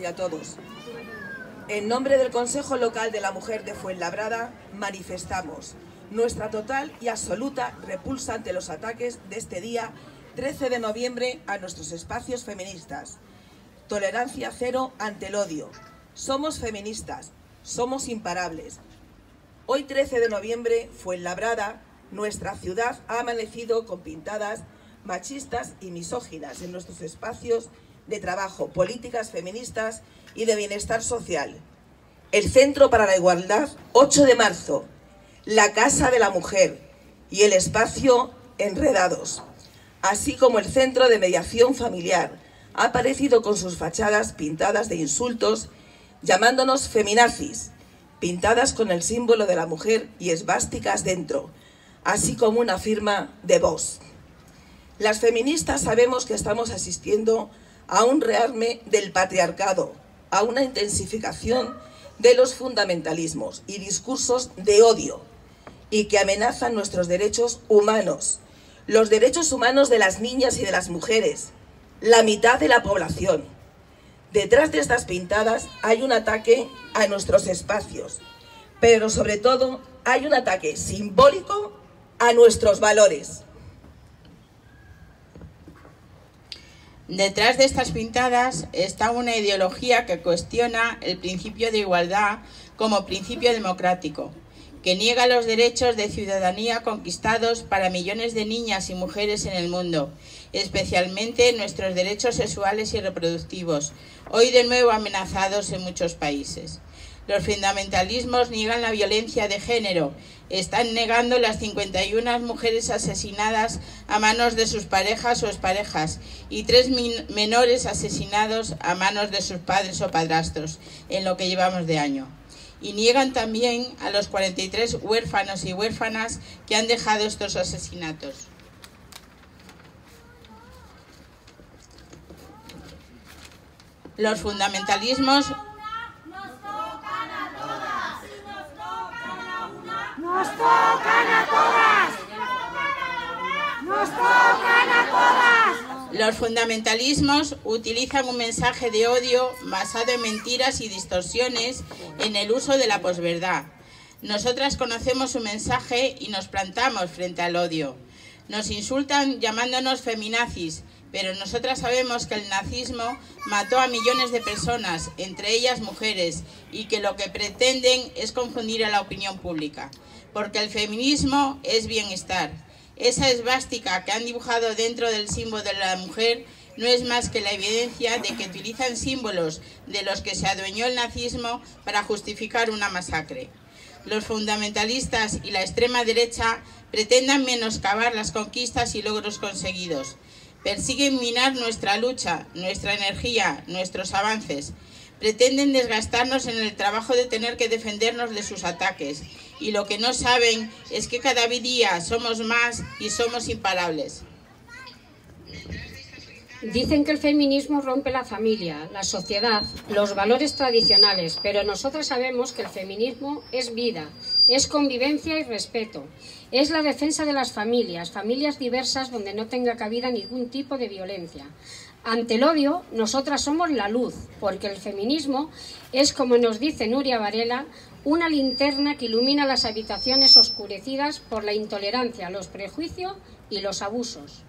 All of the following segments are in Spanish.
y a todos. En nombre del Consejo Local de la Mujer de Fuenlabrada manifestamos nuestra total y absoluta repulsa ante los ataques de este día 13 de noviembre a nuestros espacios feministas. Tolerancia cero ante el odio. Somos feministas, somos imparables. Hoy 13 de noviembre, Fuenlabrada, nuestra ciudad ha amanecido con pintadas machistas y misóginas en nuestros espacios de trabajo, políticas feministas y de bienestar social. El Centro para la Igualdad, 8 de marzo, la Casa de la Mujer y el espacio Enredados, así como el Centro de Mediación Familiar, ha aparecido con sus fachadas pintadas de insultos, llamándonos feminazis, pintadas con el símbolo de la mujer y esvásticas dentro, así como una firma de voz. Las feministas sabemos que estamos asistiendo a un rearme del patriarcado, a una intensificación de los fundamentalismos y discursos de odio y que amenazan nuestros derechos humanos, los derechos humanos de las niñas y de las mujeres, la mitad de la población. Detrás de estas pintadas hay un ataque a nuestros espacios, pero sobre todo hay un ataque simbólico a nuestros valores. Detrás de estas pintadas está una ideología que cuestiona el principio de igualdad como principio democrático, que niega los derechos de ciudadanía conquistados para millones de niñas y mujeres en el mundo, especialmente nuestros derechos sexuales y reproductivos, hoy de nuevo amenazados en muchos países. Los fundamentalismos niegan la violencia de género, están negando las 51 mujeres asesinadas a manos de sus parejas o exparejas y tres menores asesinados a manos de sus padres o padrastros en lo que llevamos de año. Y niegan también a los 43 huérfanos y huérfanas que han dejado estos asesinatos. Los fundamentalismos ¡Nos tocan a todas! ¡Nos tocan a todas! Los fundamentalismos utilizan un mensaje de odio basado en mentiras y distorsiones en el uso de la posverdad. Nosotras conocemos su mensaje y nos plantamos frente al odio. Nos insultan llamándonos feminazis, pero nosotras sabemos que el nazismo mató a millones de personas, entre ellas mujeres, y que lo que pretenden es confundir a la opinión pública porque el feminismo es bienestar. Esa esvástica que han dibujado dentro del símbolo de la mujer no es más que la evidencia de que utilizan símbolos de los que se adueñó el nazismo para justificar una masacre. Los fundamentalistas y la extrema derecha pretendan menoscabar las conquistas y logros conseguidos. Persiguen minar nuestra lucha, nuestra energía, nuestros avances pretenden desgastarnos en el trabajo de tener que defendernos de sus ataques. Y lo que no saben es que cada día somos más y somos imparables. Dicen que el feminismo rompe la familia, la sociedad, los valores tradicionales, pero nosotros sabemos que el feminismo es vida, es convivencia y respeto, es la defensa de las familias, familias diversas donde no tenga cabida ningún tipo de violencia. Ante el odio, nosotras somos la luz, porque el feminismo es, como nos dice Nuria Varela, una linterna que ilumina las habitaciones oscurecidas por la intolerancia, los prejuicios y los abusos.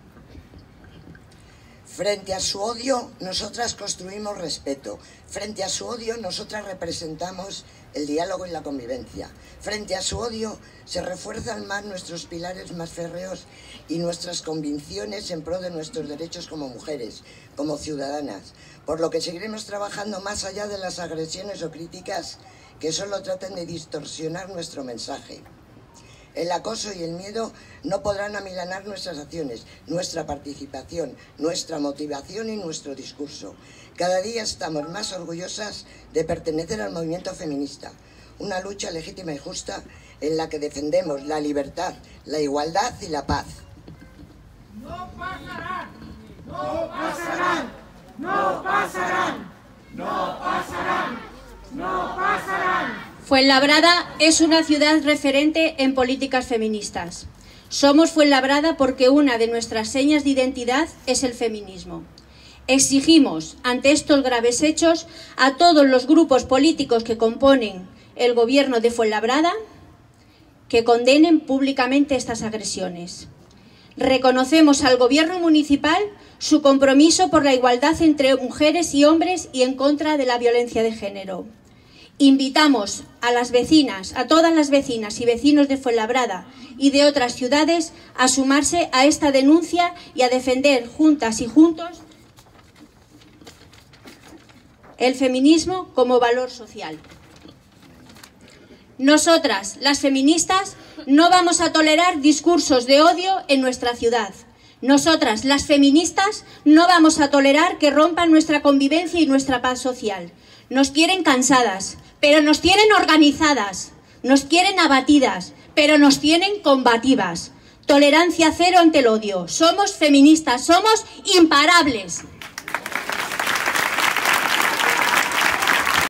Frente a su odio, nosotras construimos respeto. Frente a su odio, nosotras representamos el diálogo y la convivencia. Frente a su odio, se refuerzan más nuestros pilares más férreos y nuestras convicciones en pro de nuestros derechos como mujeres, como ciudadanas, por lo que seguiremos trabajando más allá de las agresiones o críticas que solo traten de distorsionar nuestro mensaje. El acoso y el miedo no podrán amilanar nuestras acciones, nuestra participación, nuestra motivación y nuestro discurso. Cada día estamos más orgullosas de pertenecer al movimiento feminista, una lucha legítima y justa en la que defendemos la libertad, la igualdad y la paz. No pasarán, no pasarán, no pasarán, no pasarán, no pasarán. Fuenlabrada es una ciudad referente en políticas feministas. Somos Fuenlabrada porque una de nuestras señas de identidad es el feminismo. Exigimos, ante estos graves hechos, a todos los grupos políticos que componen el Gobierno de Fuenlabrada que condenen públicamente estas agresiones. Reconocemos al Gobierno municipal su compromiso por la igualdad entre mujeres y hombres y en contra de la violencia de género. Invitamos a las vecinas, a todas las vecinas y vecinos de Fuenlabrada y de otras ciudades a sumarse a esta denuncia y a defender juntas y juntos el feminismo como valor social. Nosotras, las feministas, no vamos a tolerar discursos de odio en nuestra ciudad. Nosotras, las feministas, no vamos a tolerar que rompan nuestra convivencia y nuestra paz social. Nos quieren cansadas, pero nos tienen organizadas. Nos quieren abatidas, pero nos tienen combativas. Tolerancia cero ante el odio. Somos feministas, somos imparables.